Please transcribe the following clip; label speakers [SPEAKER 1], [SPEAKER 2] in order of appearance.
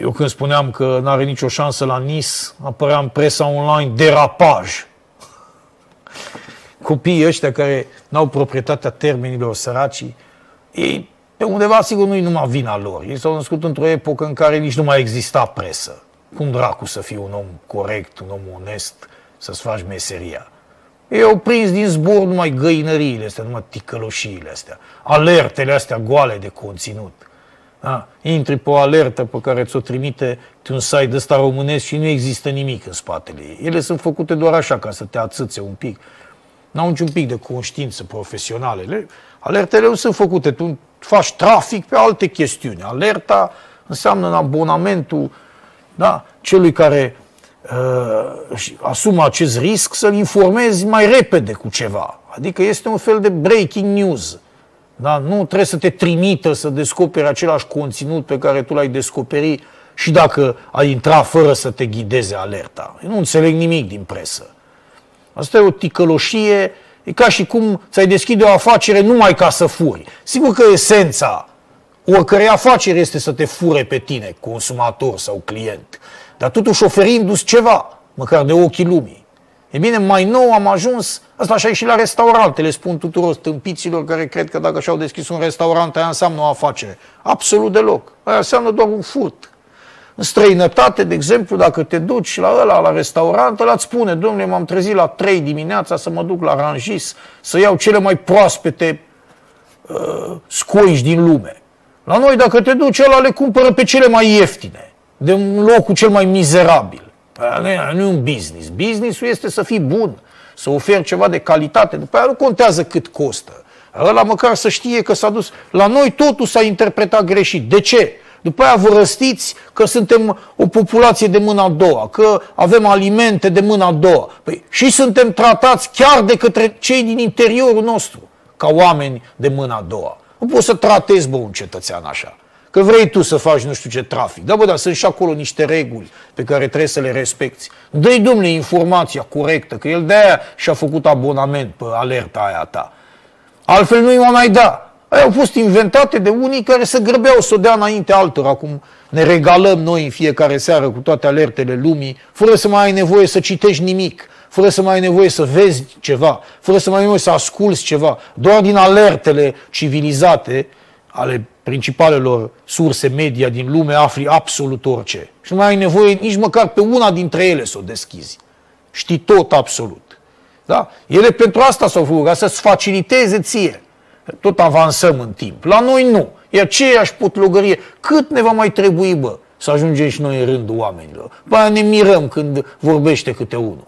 [SPEAKER 1] Eu când spuneam că nu are nicio șansă la NIS, apărea în presa online derapaj. Copiii ăștia care n-au proprietatea termenilor săracii, ei, pe undeva, sigur, nu-i numai vina lor. Ei s-au născut într-o epocă în care nici nu mai exista presă. Cum dracu să fii un om corect, un om onest, să-ți faci meseria? Ei au prins din zbor numai găinăriile astea, numai ticăloșiile astea, alertele astea goale de conținut. Da? Intri pe o alertă pe care ți-o trimite un site ăsta românesc și nu există nimic în spatele ei. Ele sunt făcute doar așa, ca să te atâțe un pic. N-au niciun pic de conștiință profesionale. Alertele nu sunt făcute. Tu faci trafic pe alte chestiuni. Alerta înseamnă în abonamentul da, celui care uh, asumă acest risc să-l informezi mai repede cu ceva. Adică este un fel de breaking news. Da? Nu trebuie să te trimită să descoperi același conținut pe care tu l-ai descoperi și dacă ai intra fără să te ghideze alerta. Eu nu înțeleg nimic din presă. Asta e o ticăloșie, e ca și cum ți-ai deschide o afacere numai ca să furi. Sigur că esența oricărei afaceri este să te fure pe tine, consumator sau client, dar totuși oferindu-ți ceva, măcar de ochii lumii. E bine, mai nou am ajuns, asta așa e și la restaurante, le spun tuturor stâmpiților care cred că dacă și-au deschis un restaurant, aia înseamnă o afacere. Absolut deloc. Aia înseamnă doar un furt. În străinătate, de exemplu, dacă te duci la ăla, la restaurant, ăla îți spune, domnule, m-am trezit la 3 dimineața să mă duc la Rangis, să iau cele mai proaspete uh, scoici din lume. La noi, dacă te duci, ăla le cumpără pe cele mai ieftine, de un locul cel mai mizerabil. Aia nu e un business. Businessul este să fii bun, să oferi ceva de calitate. După aia nu contează cât costă. Ăla măcar să știe că s-a dus. La noi totul s-a interpretat greșit. De ce? După aia vă răstiți că suntem o populație de mâna a doua, că avem alimente de mâna a doua. Păi, și suntem tratați chiar de către cei din interiorul nostru ca oameni de mâna a doua. Nu poți să tratezi, bă, un cetățean așa. Că vrei tu să faci nu știu ce trafic. Da, bă, dar sunt și acolo niște reguli pe care trebuie să le respecti. Dă-i, domnule, informația corectă, că el de-aia și-a făcut abonament pe alerta aia ta. Altfel nu-i mai da. Aia au fost inventate de unii care se grăbeau să o dea înainte altora, cum ne regalăm noi în fiecare seară cu toate alertele lumii, fără să mai ai nevoie să citești nimic, fără să mai ai nevoie să vezi ceva, fără să mai ai nevoie să asculți ceva, doar din alertele civilizate ale principalelor surse media din lume afli absolut orice. Și nu mai ai nevoie nici măcar pe una dintre ele să o deschizi. Știi tot absolut. Da? Ele pentru asta s-au făcut, ca să-ți faciliteze ție. Tot avansăm în timp. La noi nu. E aceeași putlugărie. Cât ne va mai trebui, bă, să ajungem și noi în rândul oamenilor? Bă, ne mirăm când vorbește câte unul.